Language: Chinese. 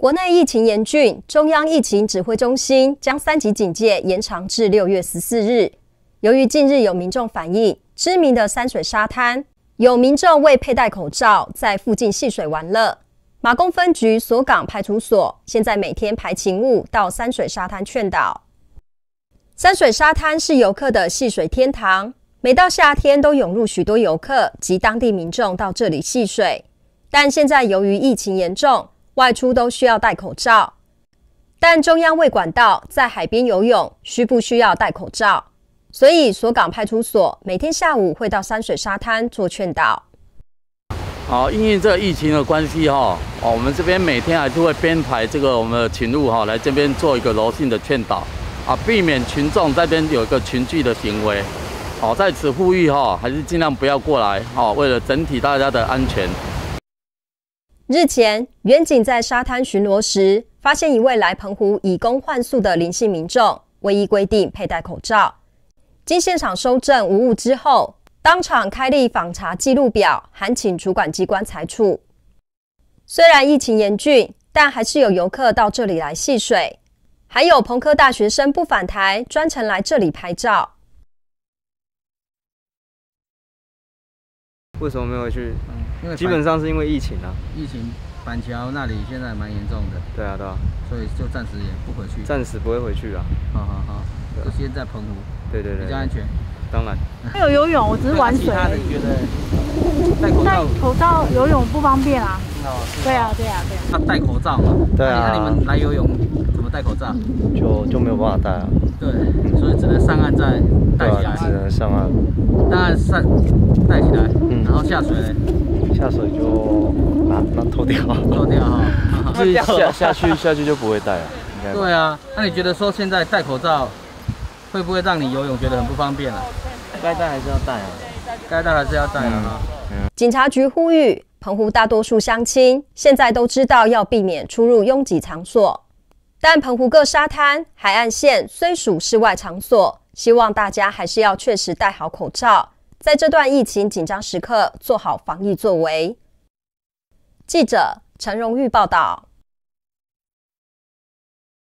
国内疫情严峻，中央疫情指挥中心将三级警戒延长至六月十四日。由于近日有民众反映，知名的山水沙滩有民众未佩戴口罩在附近戏水玩乐，马公分局所港派出所现在每天排勤务到山水沙滩劝导。山水沙滩是游客的戏水天堂，每到夏天都涌入许多游客及当地民众到这里戏水，但现在由于疫情严重。外出都需要戴口罩，但中央未管道在海边游泳需不需要戴口罩？所以所港派出所每天下午会到山水沙滩做劝导。好，因为这疫情的关系哈，哦，我们这边每天还是会编排这个我们的群务哈，来这边做一个柔性的劝导啊，避免群众这边有一个群聚的行为。好，在此呼吁哈，还是尽量不要过来哈，为了整体大家的安全。日前，远警在沙滩巡逻时，发现一位来澎湖以工换宿的林姓民众，未依规定佩戴口罩。经现场收证无误之后，当场开立访查记录表，函请主管机关裁处。虽然疫情严峻，但还是有游客到这里来戏水，还有澎科大学生不返台，专程来这里拍照。为什么没有去？因为基本上是因为疫情啊。疫情，板桥那里现在蛮严重的。对啊，对啊。所以就暂时也不回去。暂时不会回去啊。好好好，就先在澎湖。对对对。比较安全。当然。没有游泳，我只是玩水。其他人觉得戴口罩游泳不方便啊。对啊，对啊，对啊。他戴口罩嘛？对啊。那你们来游泳怎么戴口罩？就就没有办法戴啊。对，所以只能上岸再戴起来。只能上岸。上岸上戴起来，嗯然后下水。下水就拿拿脱掉，脱掉哈。下下去下去就不会戴了。对啊，那你觉得说现在戴口罩会不会让你游泳觉得很不方便啊？该戴还是要戴啊，该戴还是要戴啊。警察局呼吁，澎湖大多数乡亲现在都知道要避免出入拥挤场所，但澎湖各沙滩、海岸线虽属室外场所，希望大家还是要确实戴好口罩。在这段疫情紧张时刻，做好防疫作为。记者陈荣玉报道。